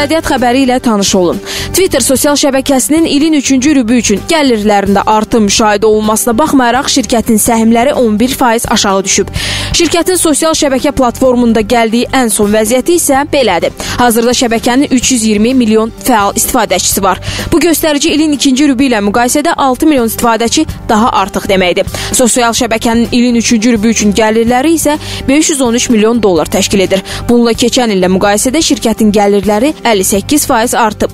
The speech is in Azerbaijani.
İqtisadiyyat xəbəri ilə tanış olun. Twitter sosial şəbəkəsinin ilin 3-cü rübü üçün gəlirlərində artım müşahidə olunmasına baxmayaraq şirkətin səhmləri 11% aşağı düşüb. Şirkətin sosial şəbəkə platformunda gəldiyi ən son vəziyyəti isə belədir. Hazırda şəbəkənin 320 milyon fəal istifadəçisi var. Bu göstərici ilin 2-ci rübü ilə müqayisədə 6 milyon istifadəçi daha artıq deməkdir. Sosial şəbəkənin ilin 3-cü rübü üçün gəlirləri isə 513 milyon dollar təşkil edir. Bununla keçən illə müqayisədə şirkətin gəlirləri 58% artıb.